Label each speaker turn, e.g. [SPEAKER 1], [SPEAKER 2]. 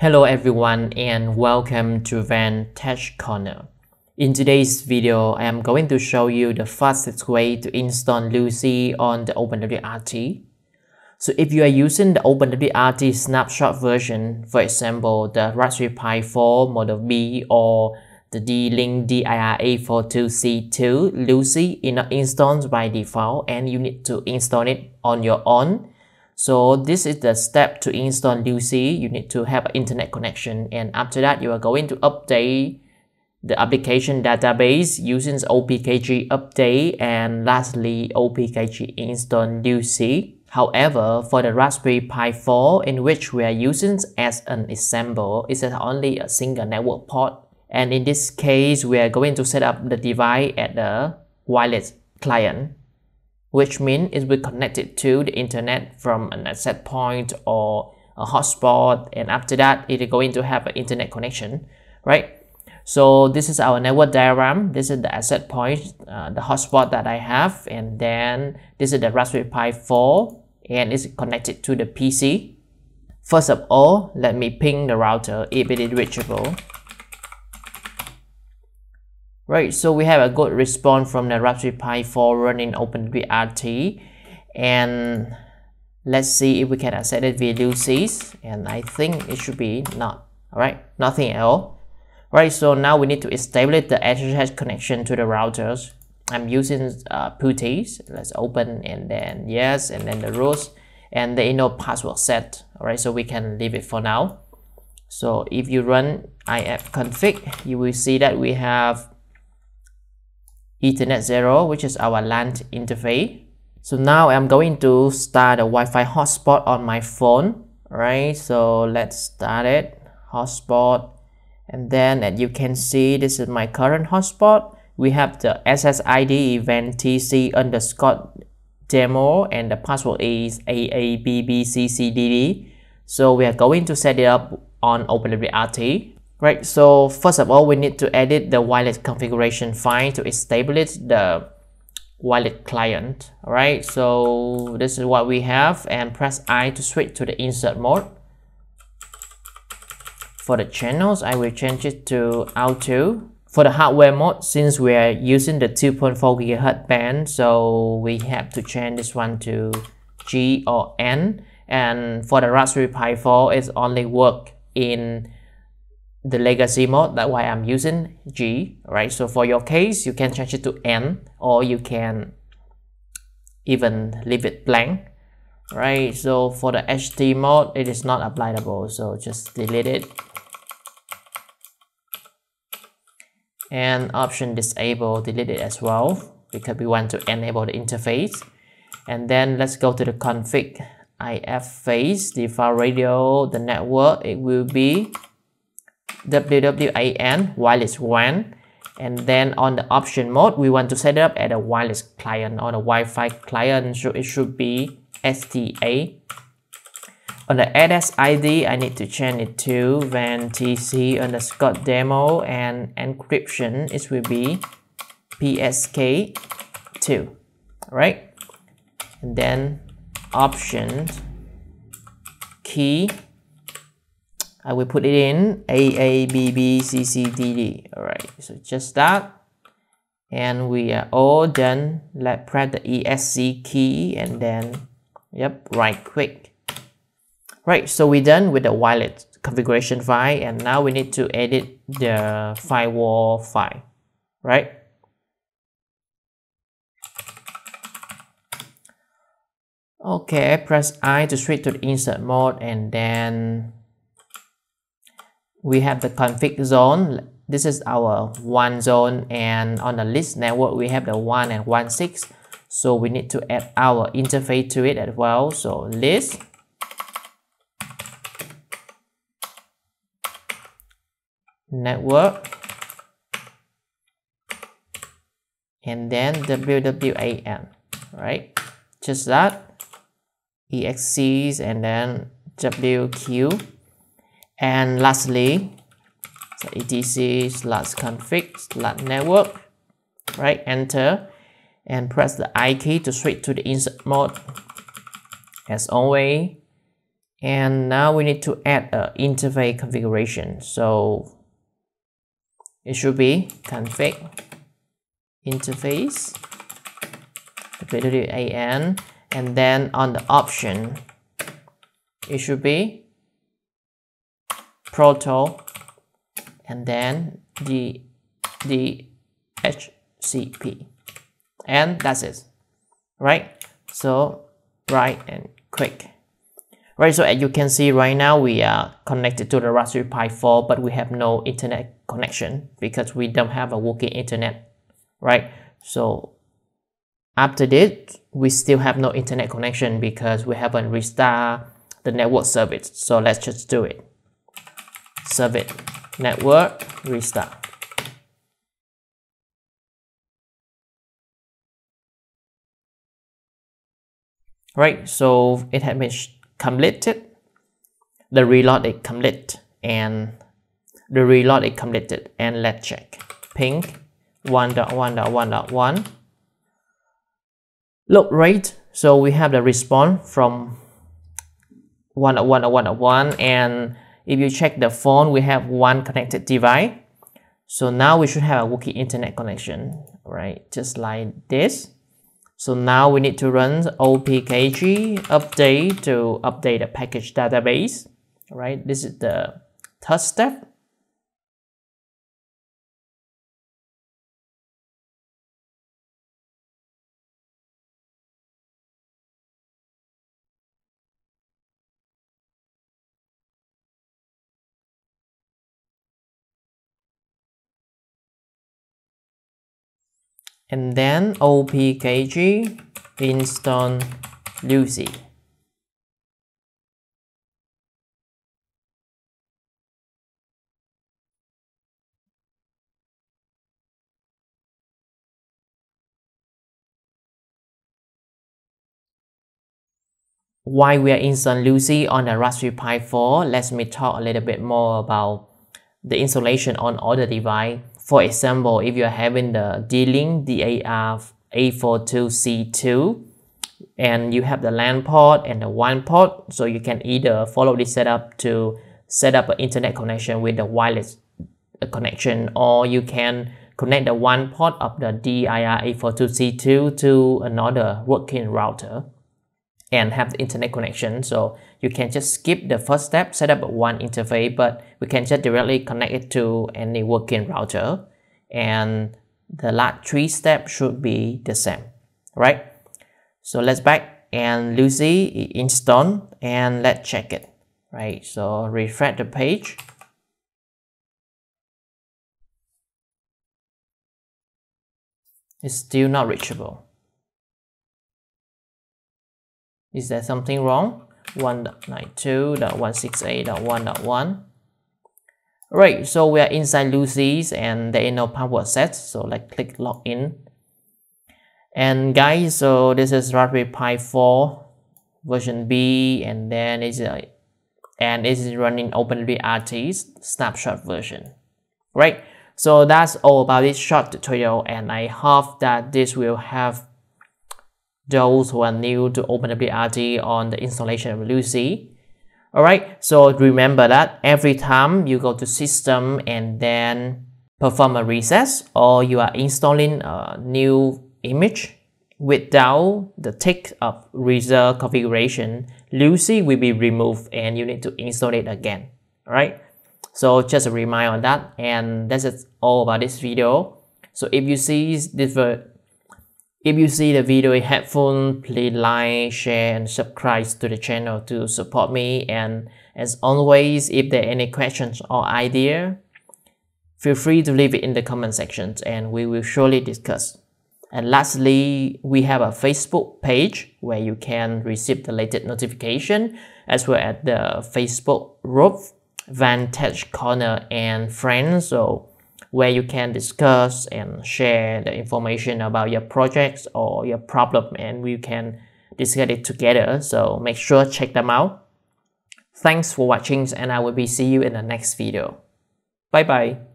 [SPEAKER 1] Hello everyone and welcome to Van Tech Corner. In today's video, I am going to show you the fastest way to install LuCI on the OpenWRT. So if you are using the OpenWRT snapshot version, for example, the Raspberry Pi 4 Model B or the D-Link DIR-842C2, LuCI is not installed by default and you need to install it on your own so this is the step to install LuCI. You need to have an internet connection and after that you are going to update the application database using OPKG update and lastly OPKG install LuCI. However, for the Raspberry Pi 4 in which we are using as an example, it is only a single network port and in this case we are going to set up the device at the wireless client which means it will connect it to the internet from an access point or a hotspot and after that it is going to have an internet connection right? So this is our network diagram. This is the access point uh, the hotspot that I have and then this is the Raspberry Pi 4 and it's connected to the PC first of all let me ping the router if it is reachable Right, so we have a good response from the Raspberry Pi 4 running OpenWRT and let's see if we can access it via LuCI's and I think it should be not, alright, nothing else. Right, so now we need to establish the SSH connection to the routers. I'm using uh, PuTTY, let's open and then yes, and then the rules and is no password set, alright, so we can leave it for now. So if you run ifconfig, you will see that we have Ethernet 0, which is our LAN interface. So now I'm going to start a Wi-Fi hotspot on my phone, right? So let's start it, hotspot. And then as you can see, this is my current hotspot. We have the SSID event TC underscore demo and the password is AABBCCDD. So we are going to set it up on OpenWRT. Right, so first of all, we need to edit the wireless configuration file to establish the wireless client. Alright, so this is what we have and press I to switch to the insert mode. For the channels, I will change it to auto. For the hardware mode, since we are using the 2.4 GHz band, so we have to change this one to G or N. And for the Raspberry Pi 4, it's only work in the legacy mode that's why I'm using G right? So for your case you can change it to N or you can even leave it blank right? So for the HT mode it is not applicable. So just delete it. And option disable delete it as well because we want to enable the interface. And then let's go to the config IF phase default radio the network. It will be WWAN wireless WAN. And then on the option mode we want to set it up at a wireless client or a Wi-Fi client. So it should be STA on the SSID I need to change it to van tc underscore demo. And encryption it will be PSK2 right and then options key I will put it in A, A, B, B, C, C, D, D. Alright, so just that. And we are all done. Let's press the ESC key and then, yep, right click. Right, so we're done with the wireless configuration file and now we need to edit the firewall file, right? Okay, press I to switch to the insert mode and then we have the config zone. This is our WAN zone and on the list network we have the WAN and WAN six. So we need to add our interface to it as well. So list. Network. And then WWAN right? Just that. Excs and then WQ and lastly, so etc slash config slash network, right? Enter and press the I key to switch to the insert mode. As always, and now we need to add an interface configuration so it should be config interface WWAN and then on the option it should be proto and then the the HCP and that's it right? So right and quick. Right so as you can see right now we are connected to the Raspberry Pi 4 but we have no internet connection because we don't have a working internet right? So after this we still have no internet connection because we haven't restarted the network service. So let's just do it service network restart. Right so it has been completed. The reload is complete and the reload is completed and let's check. Ping 1.1.1.1 look right so we have the response from 1.1.1.1 and if you check the phone we have one connected device so now we should have a working internet connection right just like this so now we need to run opkg update to update the package database. Right, this is the third step. And then opkg install LuCI. Why we are installing LuCI on the Raspberry Pi 4, let me talk a little bit more about the installation on other device for example, if you're having the D-Link DAR A42C2 and you have the LAN port and the WAN port, so you can either follow this setup to set up an internet connection with the wireless uh, connection or you can connect the WAN port of the DIR A42C2 to another working router and have the internet connection. So you can just skip the first step, set up one interface, but we can just directly connect it to any working router. And the last three steps should be the same, right? So let's back and LuCI install and let's check it, right? So refresh the page. It's still not reachable. Is there something wrong? 1.92.168.1.1 Right, so we are inside LuCI's and there is no password set, so let's click login. And guys, so this is Raspberry Pi 4 version B and then it's a, and it is running OpenWRT snapshot version. Right, so that's all about this short tutorial and I hope that this will have those who are new to OpenWRT on the installation of LuCI. Alright, so remember that every time you go to system and then perform a reset or you are installing a new image without the tick of reserve configuration, LuCI will be removed and you need to install it again. Alright, so just a reminder on that and that's all about this video. So if you see this if you see the video helpful, please like, share and subscribe to the channel to support me. And as always, if there are any questions or idea, feel free to leave it in the comment section and we will surely discuss. And lastly, we have a Facebook page where you can receive the latest notification as well as the Facebook group, Van Tech Corner and Friends. So where you can discuss and share the information about your projects or your problem and we can discuss it together. So make sure check them out. Thanks for watching and I will be see you in the next video. Bye bye.